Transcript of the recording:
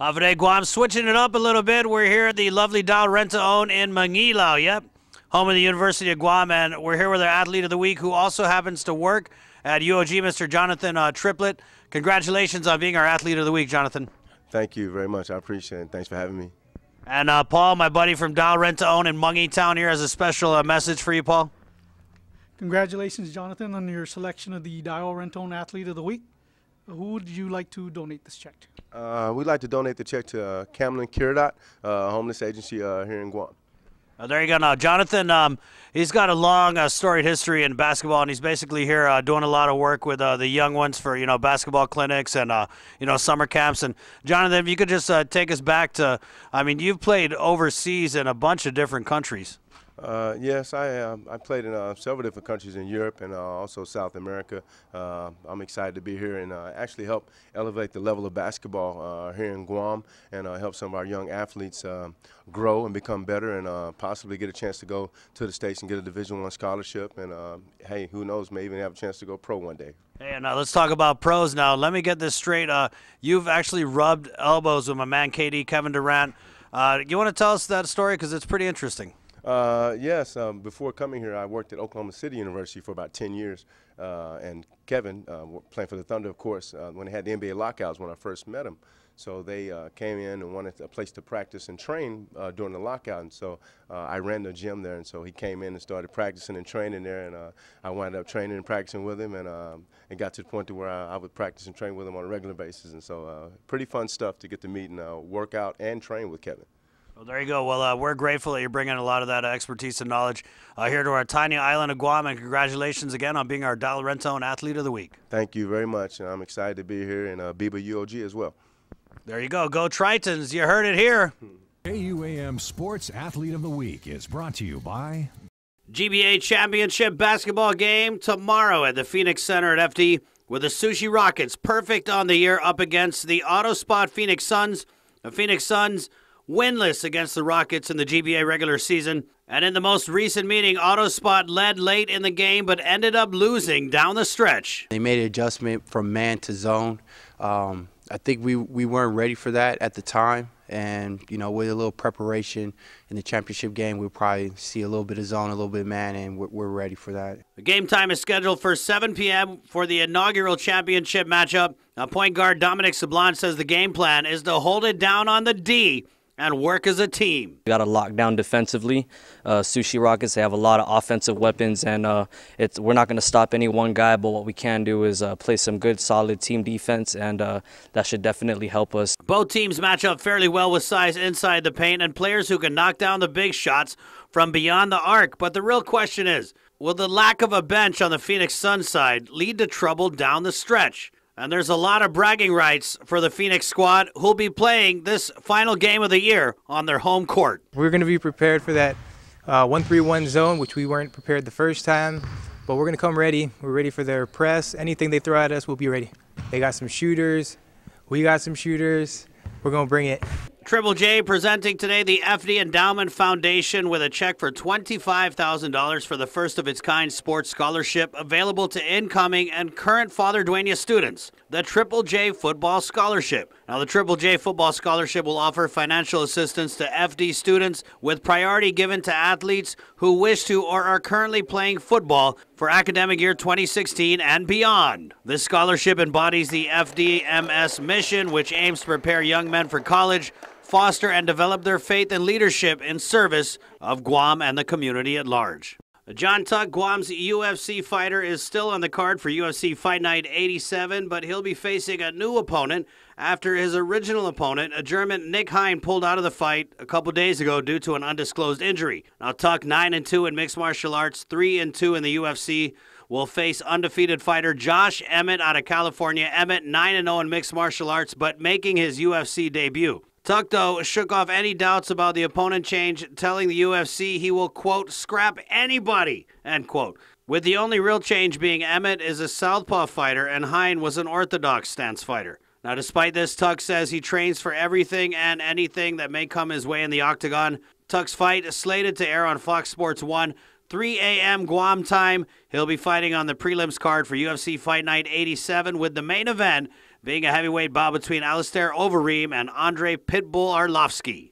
Havre Guam switching it up a little bit. We're here at the lovely Dial Rent-to-Own in Mangilao. Yep, home of the University of Guam, and we're here with our athlete of the week, who also happens to work at UOG, Mr. Jonathan uh, Triplett. Congratulations on being our athlete of the week, Jonathan. Thank you very much. I appreciate it. Thanks for having me. And uh, Paul, my buddy from Dial Rent-to-Own in Mungie Town, here has a special uh, message for you, Paul. Congratulations, Jonathan, on your selection of the Dial Rent Own Athlete of the Week. Who would you like to donate this check to? Uh, we'd like to donate the check to uh, Camlin Kiradot, uh, homeless agency uh, here in Guam. Uh, there you go. Now, Jonathan, um, he's got a long, uh, storied history in basketball, and he's basically here uh, doing a lot of work with uh, the young ones for you know basketball clinics and uh, you know summer camps. And Jonathan, if you could just uh, take us back to, I mean, you've played overseas in a bunch of different countries. Uh, yes, I I played in uh, several different countries in Europe and uh, also South America. Uh, I'm excited to be here and uh, actually help elevate the level of basketball uh, here in Guam and help some of our young athletes grow and become better and possibly get a chance to go to the states and get a Division One scholarship. And hey, who knows, may even have a chance to go pro one day. Hey, now let's talk about pros. Now, let me get this straight. you've actually rubbed elbows with my man KD, Kevin Durant. you want to tell us that story because it's pretty interesting. Uh, yes, um, before coming here, I worked at Oklahoma City University for about 10 years. Uh, and Kevin, uh, playing for the Thunder, of course, uh, when they had the NBA lockouts when I first met him. So they uh, came in and wanted a place to practice and train during the lockout. And so I ran the gym there. And so he came in and started practicing and training there. And I wound up training and practicing with him. And um, it got to the point to where I, I, would practice and train with him on a regular basis. And so pretty fun stuff to get to meet and work out and train with Kevin. Well, there you go. Well, uh, we're grateful that you're bringing a lot of that expertise and knowledge uh, here to our tiny island of Guam, and congratulations again on being our Dial Rent-to-Own Athlete of the Week. Thank you very much, and I'm excited to be here in uh, Biba UOG as well. There you go. Go Tritons. You heard it here. KUAM Sports Athlete of the Week is brought to you by GBA Championship basketball game tomorrow at the Phoenix Center at FD with the Sushi Rockets perfect on the year up against the Autospot Phoenix Suns. The Phoenix Suns winless against the Rockets in the GBA regular season. And in the most recent meeting, Autospot led late in the game but ended up losing down the stretch. They made an adjustment from man to zone. Um, I think we, we weren't ready for that at the time. And, you know, with a little preparation in the championship game, we'll probably see a little bit of zone, a little bit of man, and we're, we're ready for that. The game time is scheduled for 7 p.m. for the inaugural championship matchup. Now, point guard Dominic Sablon says the game plan is to hold it down on the D and work as a team. We got to lock down defensively. Uh, Sushi Rockets, they have a lot of offensive weapons, and uh, it's, we're not going to stop any one guy, but what we can do is uh, play some good, solid team defense, and uh, that should definitely help us. Both teams match up fairly well with size inside the paint and players who can knock down the big shots from beyond the arc. But the real question is, will the lack of a bench on the Phoenix Sun side lead to trouble down the stretch? And there's a lot of bragging rights for the Phoenix squad who'll be playing this final game of the year on their home court. We're going to be prepared for that 1-3-1 uh, zone, which we weren't prepared the first time. But we're going to come ready. We're ready for their press. Anything they throw at us, we'll be ready. They got some shooters. We got some shooters. We're going to bring it. Triple J presenting today the FD Endowment Foundation with a check for $25,000 for the first of its kind sports scholarship available to incoming and current Father Dueña students. The Triple J Football Scholarship. Now, the Triple J Football Scholarship will offer financial assistance to FD students with priority given to athletes who wish to or are currently playing football for academic year 2016 and beyond. This scholarship embodies the FDMS mission, which aims to prepare young men for college foster and develop their faith and leadership in service of Guam and the community at large. Jon Tuck, Guam's UFC fighter, is still on the card for UFC Fight Night 87, but he'll be facing a new opponent after his original opponent, a German Nick Hein, pulled out of the fight a couple days ago due to an undisclosed injury. Now Tuck, 9 and 2 in mixed martial arts, 3 and 2 in the UFC, will face undefeated fighter Josh Emmett out of California. Emmett 9 and 0 in mixed martial arts, but making his UFC debut. Tuck, though, shook off any doubts about the opponent change, telling the UFC he will, quote, scrap anybody, end quote. With the only real change being Emmett is a southpaw fighter and Hein was an orthodox stance fighter. Now, despite this, Tuck says he trains for everything and anything that may come his way in the octagon. Tuck's fight is slated to air on Fox Sports 1, 3 a.m. Guam time. He'll be fighting on the prelims card for UFC Fight Night 87 with the main event being a heavyweight bout between Alistair Overeem and Andrei Pitbull Arlovsky.